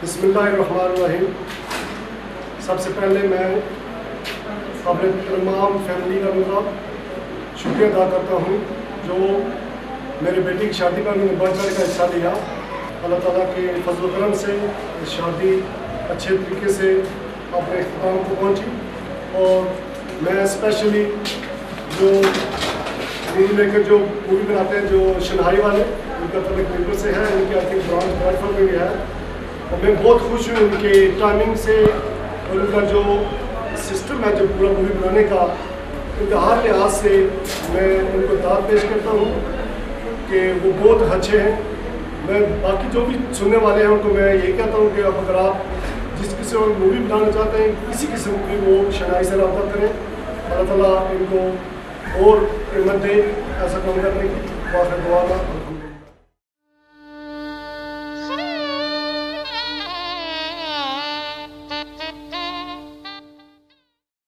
बसमीम सबसे पहले मैं अपने तमाम फैमिली का उनका शुक्रिया अदा करता हूँ, जो मेरे बेटी की शादी में उन्होंने बढ़ चढ़ का हिस्सा लिया। अल्लाह ताला के फजल करम से शादी अच्छे तरीके से अपने अख्ताम को पहुँची। और मैं स्पेशली जो मूवी मेकर जो मूवी बनाते हैं, जो शनहाई वाले, उनका पेपर से है। उनके आई थिंक ब्रांच प्लेटफॉर्म में भी है। मैं बहुत खुश हूँ उनके टाइमिंग से और उनका जो सिस्टम है, जो पूरा मूवी बनाने का उनका हर लिहाज से मैं उनको दाद पेश करता हूँ कि वो बहुत अच्छे हैं। मैं बाकी जो भी सुनने वाले हैं, उनको मैं यही कहता हूँ कि अब अगर आप जिस किसी और मूवी बनाना चाहते हैं, किसी किस्म की वो शनाई से रबा करें। अल्लाह ताला इनको और हिम्मत दे ऐसा काम करने की। वाक़ दुआ